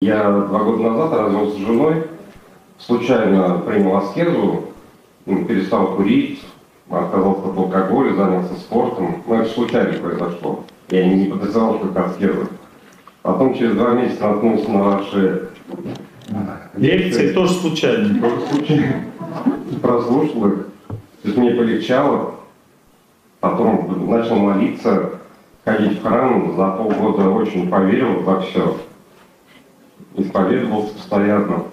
Я два года назад развелся с женой, случайно принял аскезу, ну, перестал курить, отказался от алкоголя, занялся спортом. Но это случайно произошло. Я не подозревал, что это аскеза. Потом через два месяца наткнулся на ваши лекции. тоже случайно. Тоже случайно. Прослушал их. То есть мне полегчало. Потом начал молиться, ходить в храм. За полгода очень поверил во все исповедовался постоянно.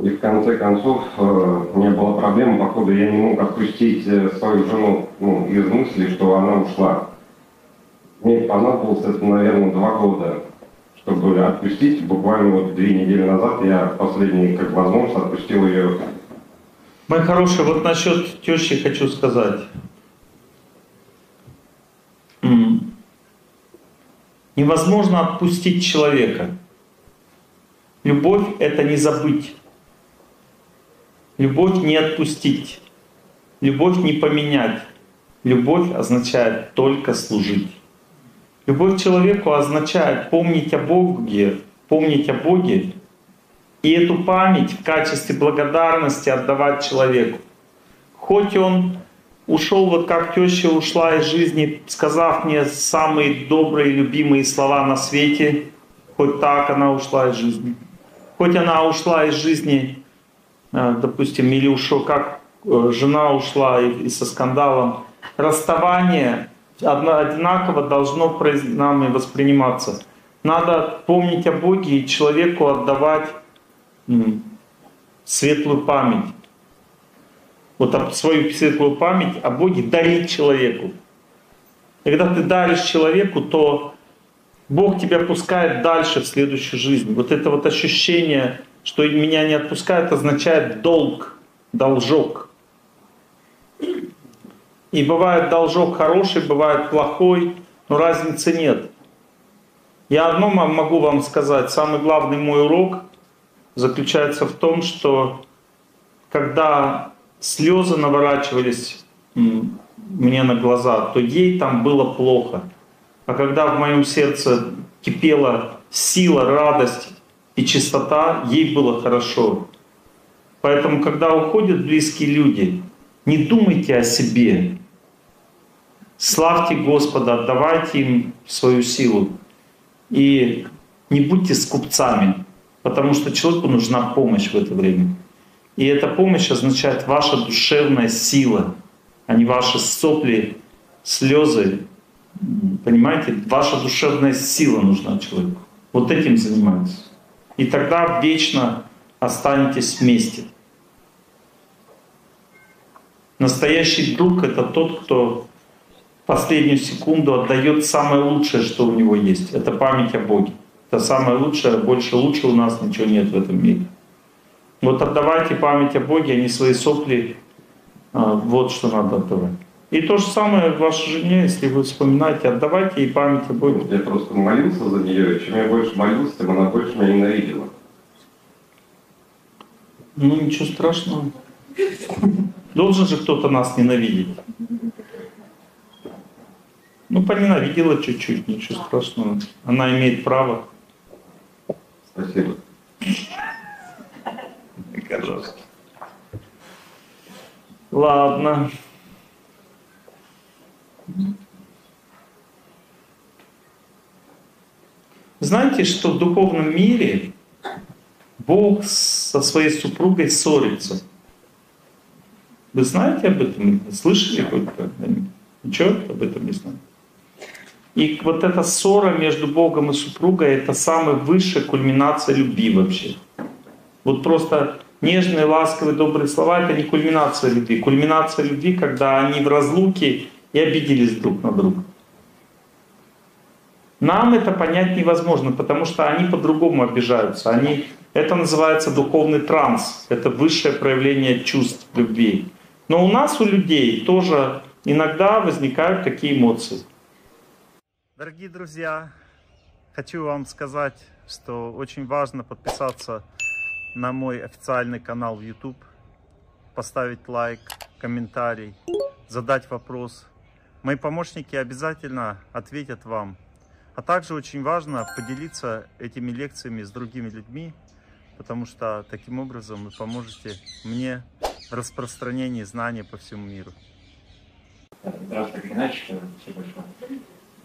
И в конце концов э, у меня была проблема, походу я не мог отпустить э, свою жену ну, из мысли, что она ушла. Мне понадобилось это, наверное, два года, чтобы отпустить. Буквально вот две недели назад я последний, как возможность, отпустил ее. Мой хороший, вот насчет тещи хочу сказать. Невозможно отпустить человека. Любовь – это не забыть. Любовь не отпустить. Любовь не поменять. Любовь означает только служить. Любовь человеку означает помнить о Боге, помнить о Боге и эту память в качестве благодарности отдавать человеку. Хоть он ушел вот как теща ушла из жизни, сказав мне самые добрые, любимые слова на свете. Хоть так она ушла из жизни. Хоть она ушла из жизни, э, допустим, или ушел, как э, жена ушла и, и со скандалом. Расставание одинаково должно нами восприниматься. Надо помнить о Боге и человеку отдавать светлую память вот свою светлую память о Боге дарить человеку. И когда ты даришь человеку, то Бог тебя пускает дальше в следующую жизнь. Вот это вот ощущение, что меня не отпускают, означает долг, должок. И бывает должок хороший, бывает плохой, но разницы нет. Я одно могу вам сказать, самый главный мой урок заключается в том, что когда слезы наворачивались мне на глаза, то ей там было плохо. А когда в моем сердце кипела сила, радость и чистота, ей было хорошо. Поэтому, когда уходят близкие люди, не думайте о себе. Славьте Господа, отдавайте им свою силу. И не будьте скупцами, потому что человеку нужна помощь в это время. И эта помощь означает ваша душевная сила, а не ваши сопли, слезы. Понимаете, ваша душевная сила нужна человеку. Вот этим занимайтесь. И тогда вечно останетесь вместе. Настоящий друг — это тот, кто последнюю секунду отдает самое лучшее, что у него есть. Это память о Боге. Это самое лучшее, больше лучше у нас ничего нет в этом мире. Вот отдавайте память о Боге, а не свои сопли. А, вот что надо отдавать. И то же самое вашей жене, если вы вспоминаете, отдавайте ей память о Боге. Я просто молился за нее, и чем я больше молился, тем она больше меня ненавидела. Ну ничего страшного. Должен же кто-то нас ненавидеть. Ну, поненавидела чуть-чуть, ничего страшного. Она имеет право. Спасибо. Коржовский. Ладно. Знаете, что в духовном мире Бог со своей супругой ссорится? Вы знаете об этом? Слышали хоть когда-нибудь? Ничего об этом не знаете? И вот эта ссора между Богом и супругой — это самая высшая кульминация любви вообще. Вот просто нежные, ласковые, добрые слова — это не кульминация любви. Кульминация любви, когда они в разлуке и обиделись друг на друга. Нам это понять невозможно, потому что они по-другому обижаются. Они, это называется духовный транс. Это высшее проявление чувств любви. Но у нас, у людей, тоже иногда возникают такие эмоции. Дорогие друзья, хочу вам сказать, что очень важно подписаться на мой официальный канал в YouTube, поставить лайк, комментарий, задать вопрос. Мои помощники обязательно ответят вам. А также очень важно поделиться этими лекциями с другими людьми, потому что таким образом вы поможете мне в распространении знаний по всему миру. Здравствуйте, большое.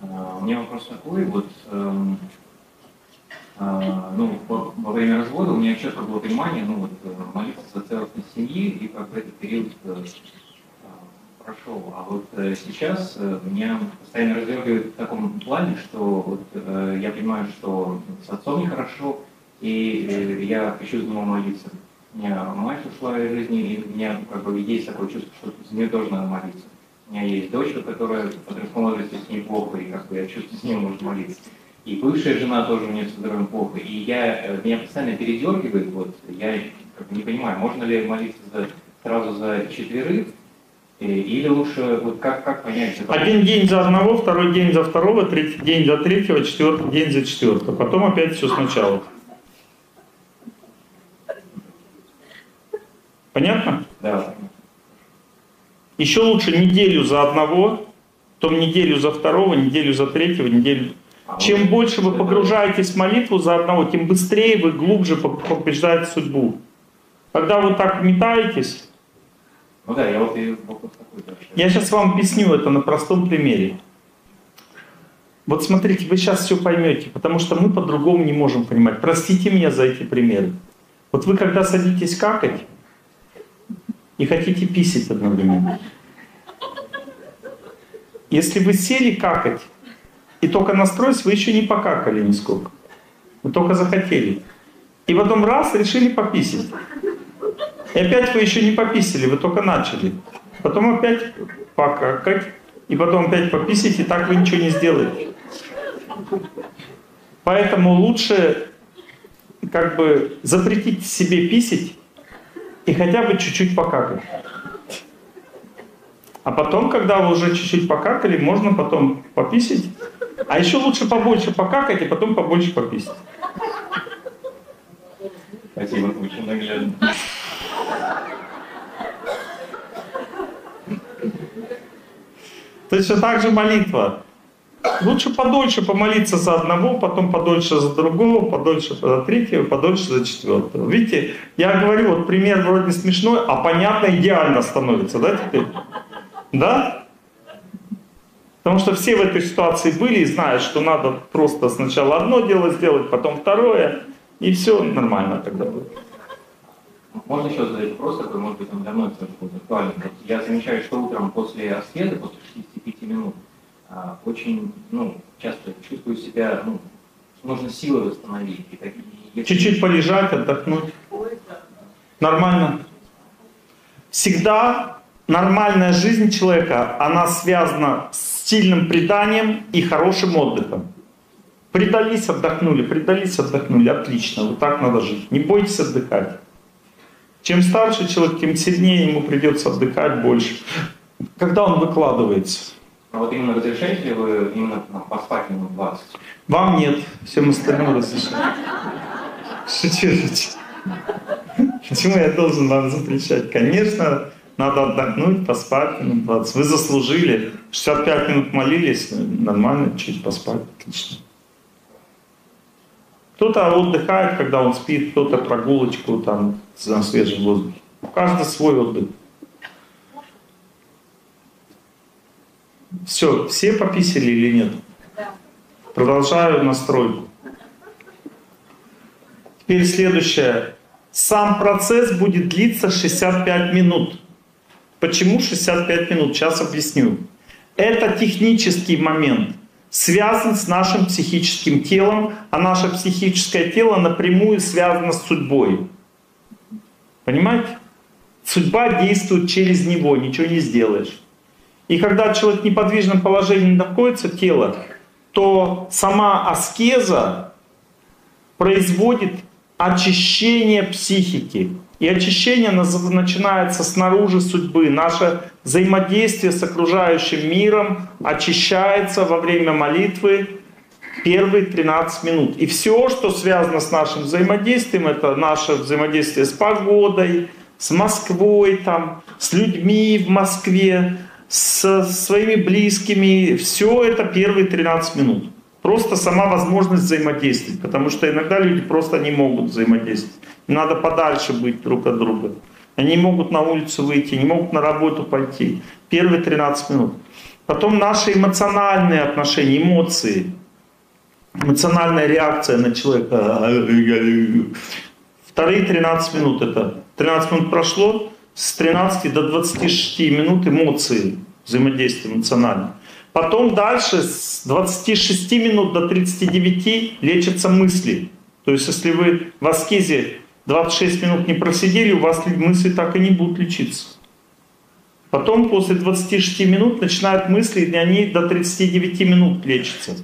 А, у меня вопрос такой, вот, эм, ну, во, время развода у меня четко было понимание, ну, вот, э, молиться за целостность семьи, и как бы этот период э, прошел. А вот э, сейчас меня постоянно раздергивает в таком плане, что вот я понимаю, что с отцом нехорошо, и я хочу за него молиться. У меня мать ушла из жизни, и у меня как бы есть такое чувство, что нее тоже надо молиться. У меня есть дочь, которая в подростковом с ней плохо, и как бы я чувствую, с ней можно молиться. И бывшая жена тоже у нее со здоровьем плохо. И я, э, меня постоянно передергивает, вот, я как бы не понимаю, можно ли молиться за, сразу за четверых, э, или лучше, вот как, как понять? Это? Один день за одного, второй день за второго, третий день за третьего, четвертый день за четвертого. Потом опять все сначала. Понятно? Да. Еще лучше неделю за одного, потом неделю за второго, неделю за третьего, неделю. Чем больше вы погружаетесь в молитву за одного, тем быстрее вы глубже побеждаете судьбу. Когда вы так метаетесь, ну да, я вот и Я сейчас вам объясню это на простом примере. Вот смотрите, вы сейчас все поймете, потому что мы по-другому не можем понимать. Простите меня за эти примеры. Вот вы когда садитесь какать, и хотите писать одновременно. Если вы сели какать, и только настроились, вы еще не покакали нисколько. Вы только захотели. И потом раз, решили пописать. И опять вы еще не пописали, вы только начали. Потом опять покакать, и потом опять пописать, и так вы ничего не сделаете. Поэтому лучше как бы запретить себе писать и хотя бы чуть-чуть покакать. А потом, когда вы уже чуть-чуть покакали, можно потом пописать. А еще лучше побольше покакать, и потом побольше пописать. Спасибо, очень наглядно. Точно так же молитва. Лучше подольше помолиться за одного, потом подольше за другого, подольше за третьего, подольше за четвертого. Видите, я говорю, вот пример вроде смешной, а понятно идеально становится, да, теперь? Да? Потому что все в этой ситуации были и знают, что надо просто сначала одно дело сделать, потом второе, и все нормально тогда будет. Можно еще задать вопрос такой, может быть, он для многих будет актуален. Я замечаю, что утром после аскезы, после 65 минут, а, очень ну, часто чувствую себя, ну, нужно силы восстановить. Чуть-чуть полежать, отдохнуть. Нормально. Всегда нормальная жизнь человека, она связана с сильным преданием и хорошим отдыхом. Предались, отдохнули, предались, отдохнули. Отлично, вот так надо жить. Не бойтесь отдыхать. Чем старше человек, тем сильнее ему придется отдыхать больше. Когда он выкладывается. А вот именно разрешаете ли вы именно поспать минут 20? Вам нет, всем остальным разрешаю. Шучу, шучу. Почему я должен вам запрещать? Конечно, надо отдохнуть, поспать минут 20. Вы заслужили. 65 минут молились, нормально, чуть поспать, отлично. Кто-то отдыхает, когда он спит, кто-то прогулочку там на свежем воздухе. У каждого свой отдых. Все, все пописали или нет? Продолжаю настройку. Теперь следующее. Сам процесс будет длиться 65 минут. Почему 65 минут? Сейчас объясню. Это технический момент, связан с нашим психическим телом, а наше психическое тело напрямую связано с судьбой. Понимаете? Судьба действует через него, ничего не сделаешь. И когда человек в неподвижном положении находится, тело, то сама аскеза производит очищение психики. И очищение начинается снаружи судьбы. Наше взаимодействие с окружающим миром очищается во время молитвы первые 13 минут. И все, что связано с нашим взаимодействием, это наше взаимодействие с погодой, с Москвой, там, с людьми в Москве, со своими близкими. Все это первые 13 минут. Просто сама возможность взаимодействовать, потому что иногда люди просто не могут взаимодействовать. Надо подальше быть друг от друга. Они не могут на улицу выйти, не могут на работу пойти. Первые 13 минут. Потом наши эмоциональные отношения, эмоции. Эмоциональная реакция на человека. Вторые 13 минут это. 13 минут прошло, с 13 до 26 минут эмоции, взаимодействие эмоциональное. Потом дальше с 26 минут до 39 лечатся мысли. То есть если вы в аскезе 26 минут не просидели, у вас мысли так и не будут лечиться. Потом после 26 минут начинают мысли, и они до 39 минут лечатся.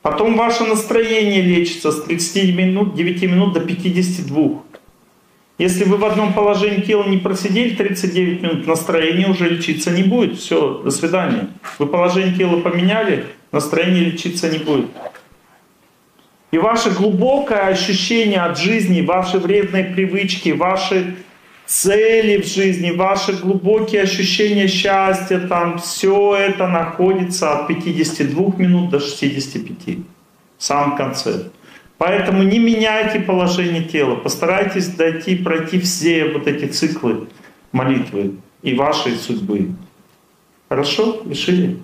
Потом ваше настроение лечится с 39 минут, 9 минут до 52. Если вы в одном положении тела не просидели 39 минут, настроение уже лечиться не будет. Все, до свидания. Вы положение тела поменяли, настроение лечиться не будет. И ваше глубокое ощущение от жизни, ваши вредные привычки, ваши цели в жизни, ваши глубокие ощущения счастья, там все это находится от 52 минут до 65 в самом конце. Поэтому не меняйте положение тела, постарайтесь дойти, пройти все вот эти циклы молитвы и вашей судьбы. Хорошо? Решили?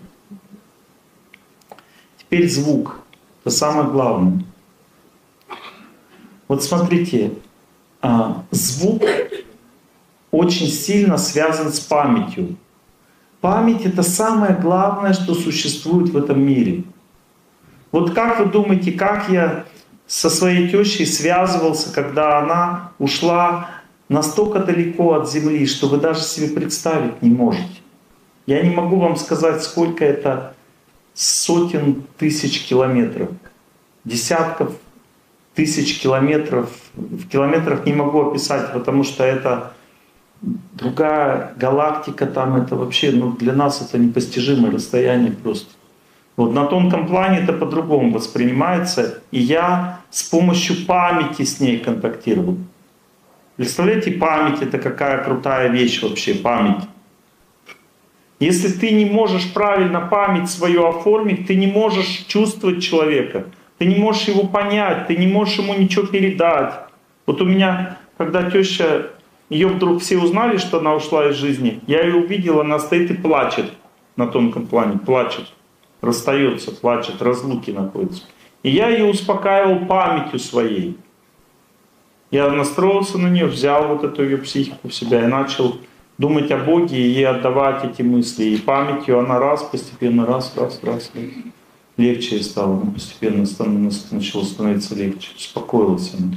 Теперь звук. Это самое главное. Вот смотрите, а, звук очень сильно связан с памятью. Память — это самое главное, что существует в этом мире. Вот как вы думаете, как я со своей тещей связывался, когда она ушла настолько далеко от земли, что вы даже себе представить не можете. Я не могу вам сказать, сколько это сотен тысяч километров, десятков тысяч километров. В километрах не могу описать, потому что это другая галактика, там это вообще, ну, для нас это непостижимое расстояние просто. Вот на тонком плане это по-другому воспринимается, и я с помощью памяти с ней контактировал. Представляете, память это какая крутая вещь вообще, память. Если ты не можешь правильно память свою оформить, ты не можешь чувствовать человека, ты не можешь его понять, ты не можешь ему ничего передать. Вот у меня, когда теща ее вдруг все узнали, что она ушла из жизни. Я ее увидел, она стоит и плачет на тонком плане, плачет, расстается, плачет, разлуки находится. И я ее успокаивал памятью своей. Я настроился на нее, взял вот эту ее психику в себя и начал думать о Боге и ей отдавать эти мысли. И памятью она раз, постепенно, раз, раз, раз, легче стало. Постепенно начало становиться легче. Успокоилась она.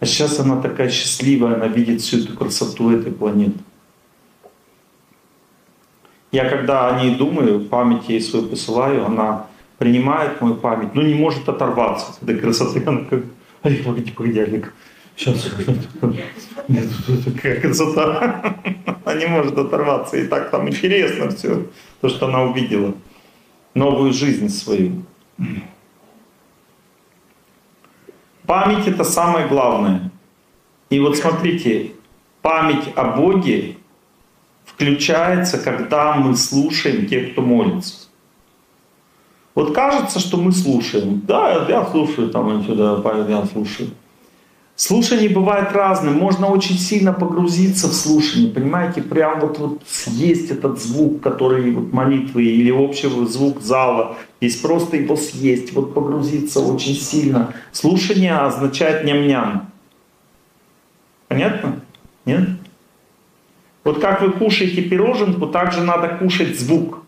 А сейчас она такая счастливая, она видит всю эту красоту этой планеты. Я когда о ней думаю, память ей свою посылаю, она принимает мою память, но не может оторваться от этой красоты. Она как, ай, погоди, погоди, Олег, сейчас, нет, такая красота. Она не может оторваться, и так там интересно все, то, что она увидела, новую жизнь свою. Память это самое главное. И вот смотрите, память о Боге включается, когда мы слушаем тех, кто молится. Вот кажется, что мы слушаем. Да, я слушаю, там и сюда, я слушаю. Слушание бывает разным. Можно очень сильно погрузиться в слушание. Понимаете, прям вот, вот есть этот звук, который вот молитвы или общий звук зала. Есть просто его съесть, вот погрузиться очень сильно. Слушание означает ням-ням. Понятно? Нет? Вот как вы кушаете пироженку, так же надо кушать звук.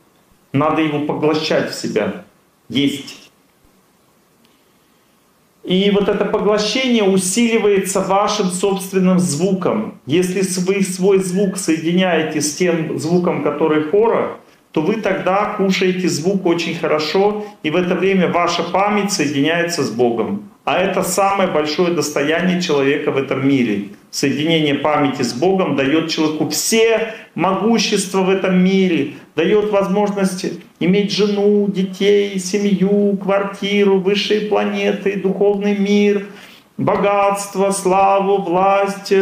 Надо его поглощать в себя, есть. И вот это поглощение усиливается вашим собственным звуком. Если вы свой звук соединяете с тем звуком, который хора, то вы тогда кушаете звук очень хорошо, и в это время ваша память соединяется с Богом. А это самое большое достояние человека в этом мире. Соединение памяти с Богом дает человеку все могущества в этом мире, дает возможность иметь жену, детей, семью, квартиру, высшие планеты, духовный мир, богатство, славу, власть,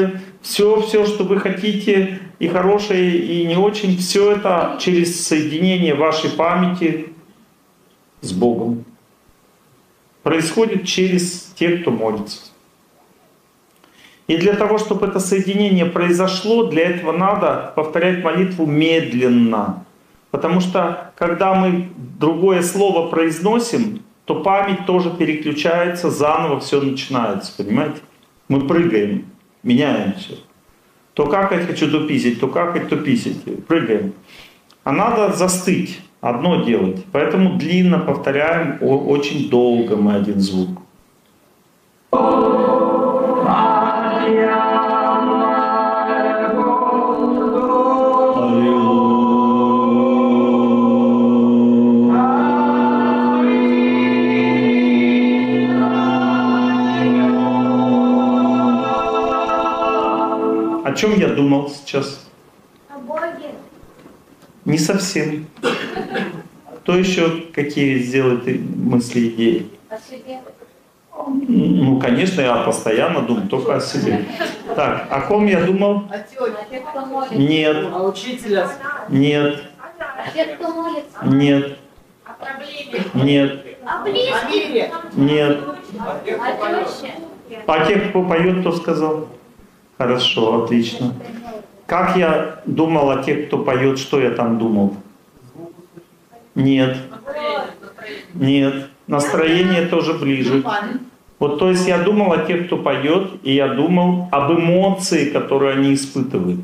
все, все, что вы хотите, и хорошее, и не очень, все это через соединение вашей памяти с Богом. происходит через тех, кто молится. И для того, чтобы это соединение произошло, для этого надо повторять молитву медленно. Потому что когда мы другое слово произносим, то память тоже переключается, заново все начинается, понимаете? Мы прыгаем, меняем все. То какать хочу, то то какать, то писать. Прыгаем. А надо застыть, одно делать. Поэтому длинно повторяем, очень долго мы один звук. О чем я думал сейчас? О Боге. Не совсем. Кто еще какие сделает мысли, идеи? О себе. Ну, конечно, я постоянно думаю только о себе. Так, о ком я думал? А? О тех, кто молится. Нет, А учителя? нет, О тех, кто молится. нет, О проблеме. нет, О О близких. нет. О. А тех, кто поет, кто сказал? Хорошо, отлично. Как я думал о тех, кто поет, что я там думал? Нет, нет. Настроение тоже ближе. Вот то есть я думал о тех, кто поет, и я думал об эмоции, которые они испытывают.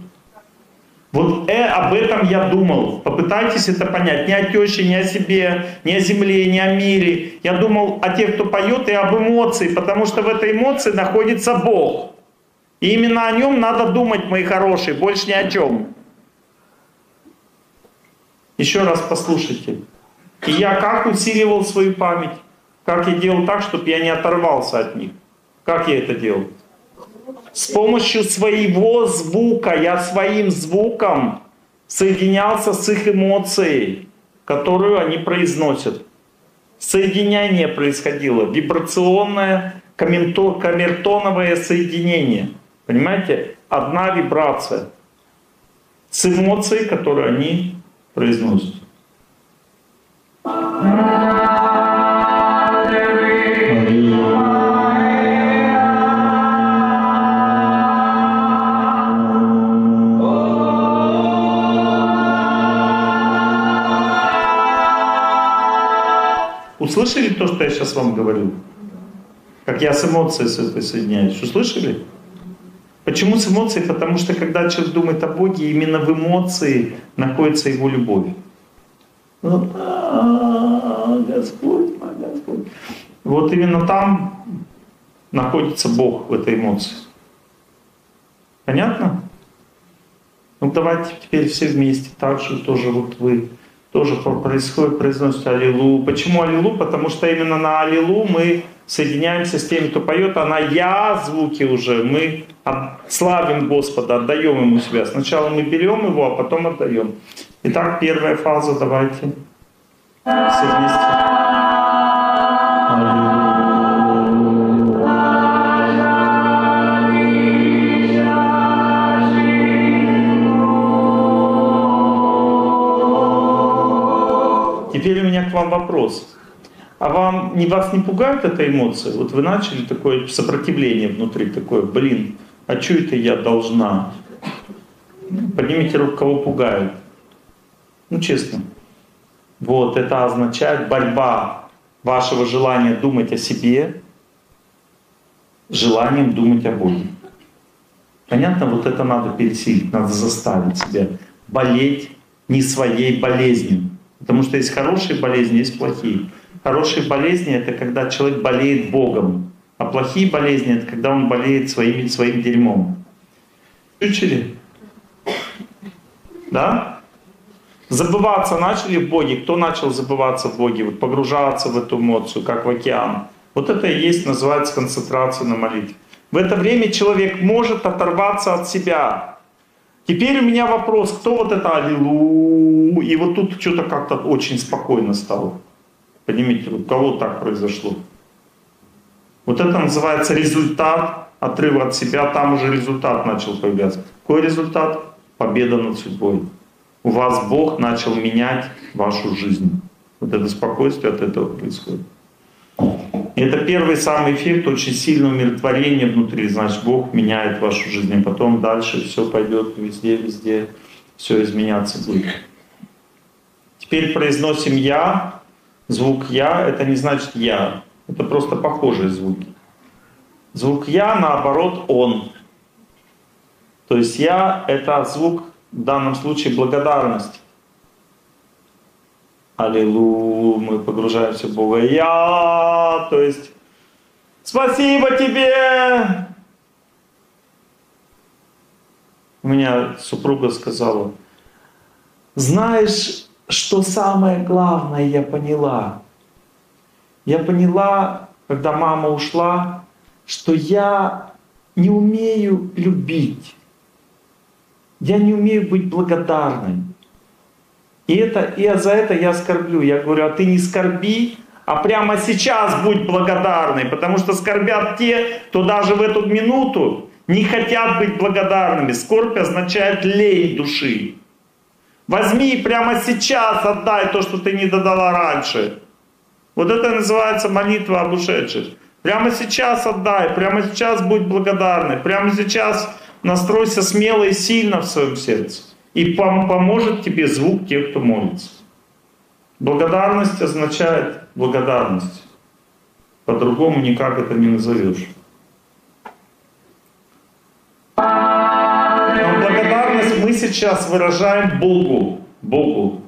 Вот э, об этом я думал. Попытайтесь это понять. Не о теще, не о себе, не о земле, не о мире. Я думал о тех, кто поет, и об эмоции, потому что в этой эмоции находится Бог. И именно о нем надо думать, мои хорошие, больше ни о чем. Еще раз послушайте. И я как усиливал свою память? Как я делал так, чтобы я не оторвался от них? Как я это делал? С помощью своего звука, я своим звуком соединялся с их эмоцией, которую они произносят. Соединение происходило, вибрационное, камерто- камертоновое соединение. Понимаете? Одна вибрация с эмоцией, которую они произносят. Услышали то, что я сейчас вам говорю? Как я с эмоцией с этой соединяюсь. Услышали? Почему с эмоцией? Потому что когда человек думает о Боге, именно в эмоции находится его любовь. Вот, «А, Господь мой, Господь. Вот именно там находится Бог в этой эмоции. Понятно? Ну давайте теперь все вместе, так же тоже вот вы тоже происходит, произносите Аллилу. Почему Аллилу? Потому что именно на Аллилу мы соединяемся с теми, кто поет, а на Я звуки уже мы славим Господа, отдаем Ему себя. Сначала мы берем Его, а потом отдаем. Итак, первая фаза, давайте. Все вместе. Теперь у меня к вам вопрос. А вам не вас не пугает эта эмоция? Вот вы начали такое сопротивление внутри, такое, блин, а что это я должна? Поднимите руку, кого пугает. Ну, честно. Вот, это означает борьба вашего желания думать о себе желанием думать о Боге. Понятно? Вот это надо пересилить, надо заставить себя болеть не своей болезнью. Потому что есть хорошие болезни, есть плохие. Хорошие болезни — это когда человек болеет Богом, а плохие болезни — это когда он болеет своим, своим дерьмом. Включили? Да? Забываться начали в Боге. Кто начал забываться в Боге? Вот погружаться в эту эмоцию, как в океан. Вот это и есть, называется концентрация на молитве. В это время человек может оторваться от себя. Теперь у меня вопрос, кто вот это аллилу? И вот тут что-то как-то очень спокойно стало. Понимаете, у кого так произошло? Вот это называется результат отрыва от себя, там уже результат начал появляться. Какой результат? Победа над судьбой. У вас Бог начал менять вашу жизнь. Вот это спокойствие от этого происходит. И это первый самый эффект, очень сильное умиротворение внутри. Значит, Бог меняет вашу жизнь. И потом дальше все пойдет везде, везде. Все изменяться будет. Теперь произносим «я». Звук «я» — это не значит «я». Это просто похожие звуки. Звук «я» наоборот «он». То есть «я» — это звук в данном случае благодарности. Аллилуйя, мы погружаемся в Бога. Я, то есть, спасибо тебе. У меня супруга сказала, знаешь, что самое главное я поняла? Я поняла, когда мама ушла, что я не умею любить. Я не умею быть благодарной. И, это, и за это я скорблю. Я говорю, а ты не скорби, а прямо сейчас будь благодарный, потому что скорбят те, кто даже в эту минуту не хотят быть благодарными. Скорбь означает лень души. Возьми прямо сейчас отдай то, что ты не додала раньше. Вот это называется молитва об ушедших. Прямо сейчас отдай, прямо сейчас будь благодарный, прямо сейчас настройся смело и сильно в своем сердце. И пом поможет тебе звук тех, кто молится. Благодарность означает благодарность. По-другому никак это не назовешь. Сейчас выражаем Богу. Богу.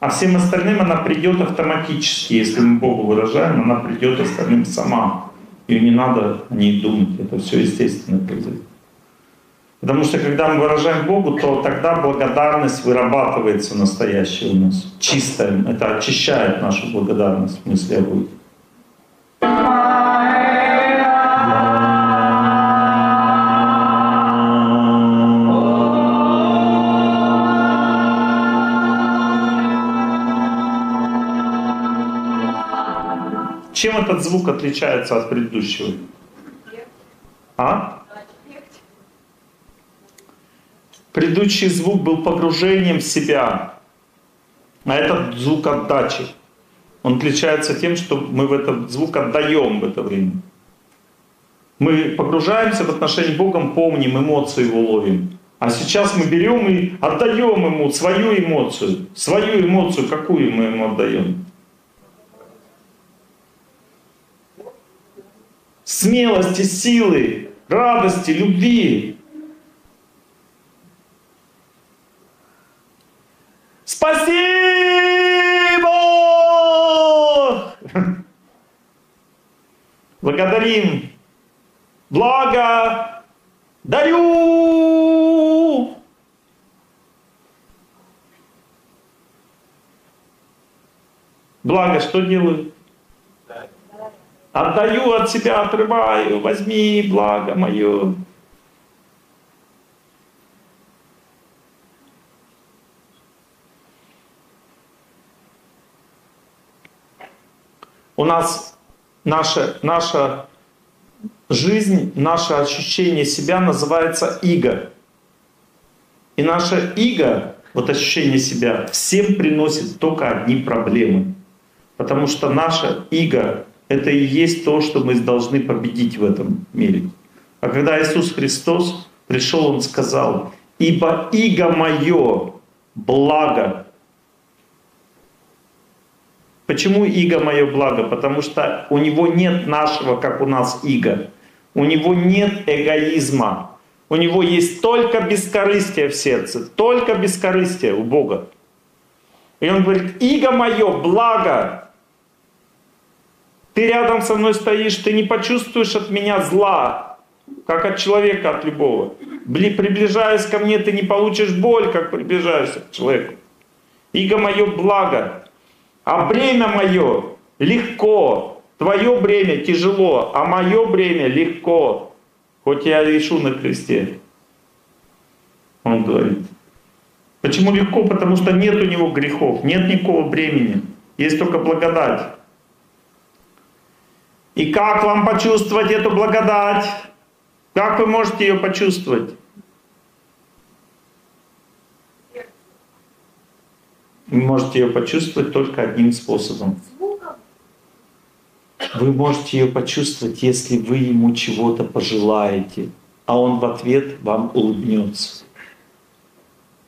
А всем остальным она придет автоматически. Если мы Богу выражаем, она придет остальным сама. Ее не надо о ней думать. Это все естественно произойдет. Потому что когда мы выражаем Богу, то тогда благодарность вырабатывается настоящая у нас. Чистая. Это очищает нашу благодарность в мысли о Боге. Чем этот звук отличается от предыдущего? А? Предыдущий звук был погружением в себя, а этот звук отдачи. Он отличается тем, что мы в этот звук отдаем в это время. Мы погружаемся в отношении Богом, помним, эмоции его ловим. А сейчас мы берем и отдаем ему свою эмоцию. Свою эмоцию, какую мы ему отдаем? Смелости, силы, радости, любви. Спасибо! Благодарим. Благо дарю. Благо что делаю? Отдаю от себя, отрываю, возьми благо мое. У нас наша, наша жизнь, наше ощущение себя называется иго. И наше иго, вот ощущение себя, всем приносит только одни проблемы. Потому что наше иго — это и есть то, что мы должны победить в этом мире. А когда Иисус Христос пришел, Он сказал, «Ибо иго мое благо Почему иго мое благо? Потому что у него нет нашего, как у нас, иго. У него нет эгоизма. У него есть только бескорыстие в сердце. Только бескорыстие у Бога. И он говорит, иго мое благо. Ты рядом со мной стоишь, ты не почувствуешь от меня зла, как от человека, от любого. Приближаясь ко мне, ты не получишь боль, как приближаешься к человеку. Иго мое благо. А бремя мое легко, твое бремя тяжело, а мое бремя легко, хоть я решу на кресте. Он говорит. Почему легко? Потому что нет у него грехов, нет никакого бремени, есть только благодать. И как вам почувствовать эту благодать? Как вы можете ее почувствовать? Вы можете ее почувствовать только одним способом. Вы можете ее почувствовать, если вы ему чего-то пожелаете, а он в ответ вам улыбнется.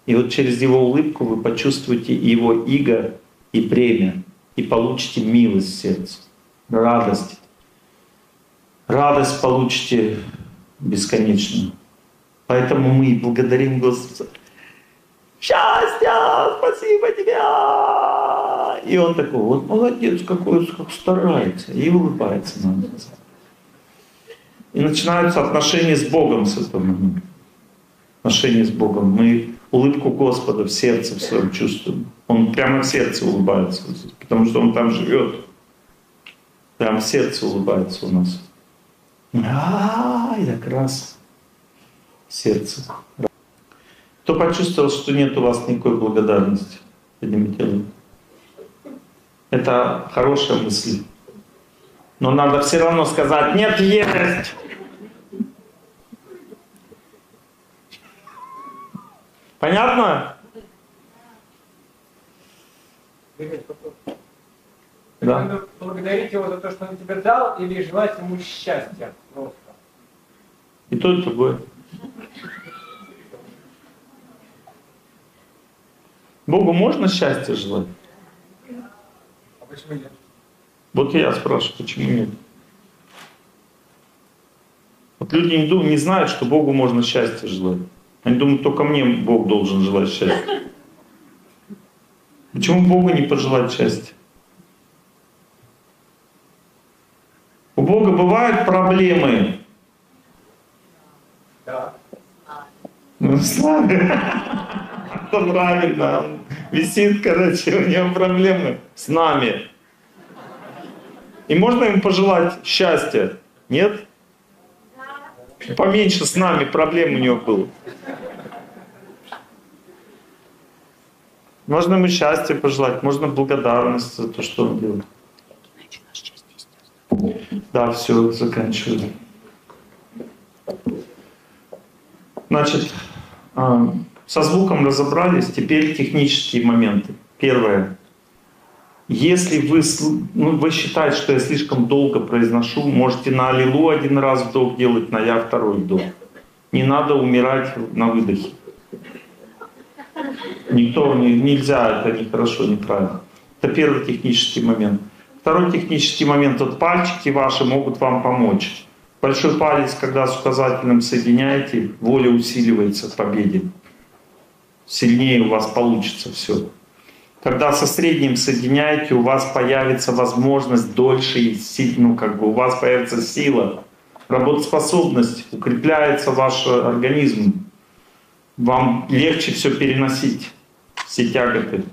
И вот через его улыбку вы почувствуете его иго и премия, и получите милость в радость. Радость получите бесконечную. Поэтому мы и благодарим Господа. Счастье! Спасибо тебе! И он такой, вот молодец, какой как старается, и улыбается нам. И начинаются отношения с Богом с этого момента. Отношения с Богом. Мы улыбку Господа в сердце в своем чувствуем. Он прямо в сердце улыбается, потому что Он там живет. Прямо в сердце улыбается у нас. А, так раз сердце. Кто почувствовал, что нет у вас никакой благодарности? Поднимите руку. Это хорошая мысль. Но надо все равно сказать, нет, есть. Понятно? Да. Благодарить его за то, что он тебе дал, или желать ему счастья просто. И то, и другое. Богу можно счастье желать? А почему нет? Вот я спрашиваю, почему нет? Вот люди не, думают, не знают, что Богу можно счастье желать. Они думают, только мне Бог должен желать счастья. Почему Богу не пожелать счастья? У Бога бывают проблемы. Да. Ну, с нами. Это правильно. Он висит, короче, у него проблемы с нами. И можно им пожелать счастья? Нет? Поменьше с нами проблем у него было. Можно ему счастья пожелать, можно благодарность за то, что он делает. Да, все, заканчиваю. Значит, а, со звуком разобрались, теперь технические моменты. Первое. Если вы, ну, вы считаете, что я слишком долго произношу, можете на аллилу один раз вдох делать, на я второй вдох. Не надо умирать на выдохе. Никто не, нельзя, это не хорошо, неправильно. Это первый технический момент. Второй технический момент, вот пальчики ваши могут вам помочь. Большой палец, когда с указательным соединяете, воля усиливается к победе. Сильнее у вас получится все. Когда со средним соединяете, у вас появится возможность дольше, ну, как бы у вас появится сила, работоспособность, укрепляется ваш организм. Вам легче все переносить, все тяготы.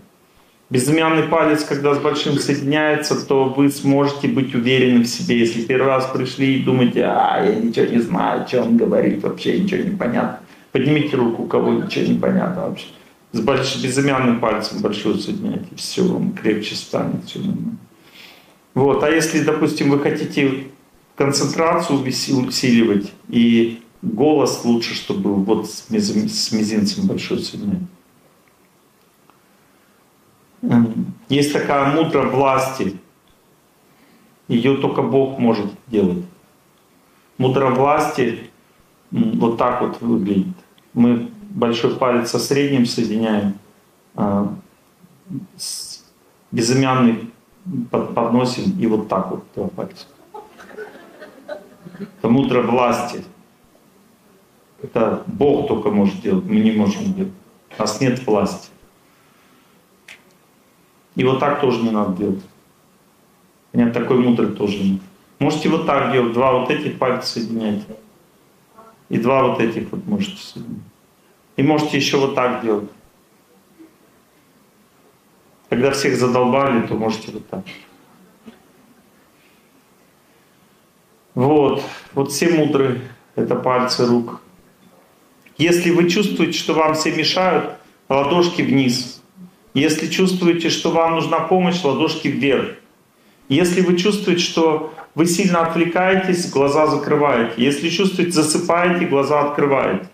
Безымянный палец, когда с большим соединяется, то вы сможете быть уверены в себе. Если первый раз пришли и думаете, а, я ничего не знаю, что он говорит, вообще ничего не понятно. Поднимите руку, у кого ничего не понятно вообще. С больш... безымянным пальцем большой соединяйте, все, он крепче станет, все нормально. Вот, а если, допустим, вы хотите концентрацию усиливать и голос лучше, чтобы вот с мизинцем большой соединять. Есть такая мудра власти. Ее только Бог может делать. Мудра власти вот так вот выглядит. Мы большой палец со средним соединяем, а, безымянный подносим и вот так вот два пальца. Это мудра власти. Это Бог только может делать, мы не можем делать. У нас нет власти. И вот так тоже не надо делать. Нет, такой мудрый тоже нет. Можете вот так делать, два вот этих пальца соединять. И два вот этих вот можете соединять. И можете еще вот так делать. Когда всех задолбали, то можете вот так. Вот. Вот все мудрые. Это пальцы рук. Если вы чувствуете, что вам все мешают, ладошки вниз. Если чувствуете, что вам нужна помощь, ладошки вверх. Если вы чувствуете, что вы сильно отвлекаетесь, глаза закрываете. Если чувствуете, засыпаете, глаза открываете.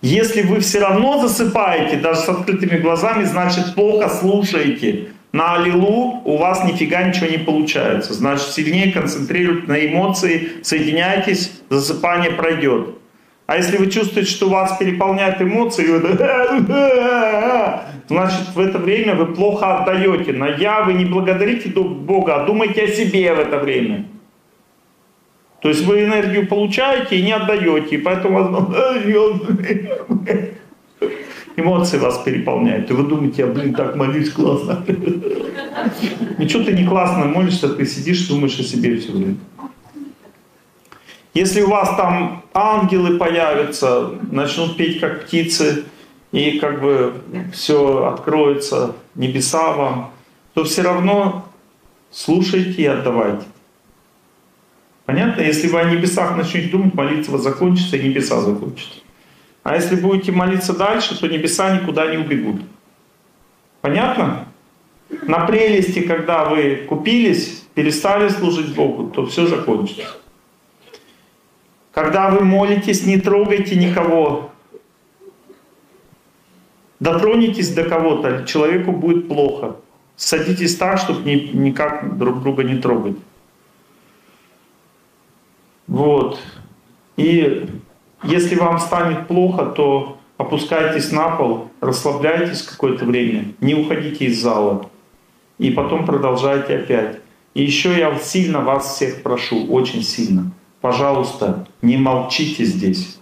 Если вы все равно засыпаете, даже с открытыми глазами, значит плохо слушаете. на аллилу у вас нифига ничего не получается. Значит, сильнее концентрируйтесь на эмоции, соединяйтесь, засыпание пройдет. А если вы чувствуете, что вас переполняют эмоции, вы значит, в это время вы плохо отдаете. На я вы не благодарите Бога, а думайте о себе в это время. То есть вы энергию получаете и не отдаете, и поэтому эмоции вас переполняют. И вы думаете, я, блин, так молюсь классно. Ничего ты не классно молишься, ты сидишь, думаешь о себе все время. Если у вас там ангелы появятся, начнут петь как птицы, и как бы все откроется, небеса вам, то все равно слушайте и отдавайте. Понятно? Если вы о небесах начнете думать, молитва закончится, и небеса закончатся. А если будете молиться дальше, то небеса никуда не убегут. Понятно? На прелести, когда вы купились, перестали служить Богу, то все закончится. Когда вы молитесь, не трогайте никого. Дотронетесь до кого-то, человеку будет плохо. Садитесь так, чтобы ни, никак друг друга не трогать. Вот. И если вам станет плохо, то опускайтесь на пол, расслабляйтесь какое-то время, не уходите из зала. И потом продолжайте опять. И еще я сильно вас всех прошу, очень сильно – пожалуйста, не молчите здесь.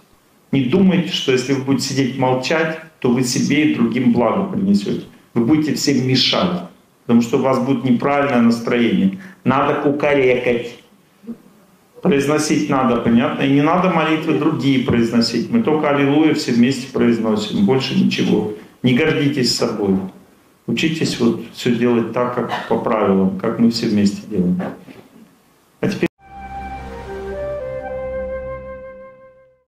Не думайте, что если вы будете сидеть молчать, то вы себе и другим благо принесете. Вы будете всем мешать, потому что у вас будет неправильное настроение. Надо кукарекать. Произносить надо, понятно? И не надо молитвы другие произносить. Мы только Аллилуйя все вместе произносим, больше ничего. Не гордитесь собой. Учитесь вот все делать так, как по правилам, как мы все вместе делаем.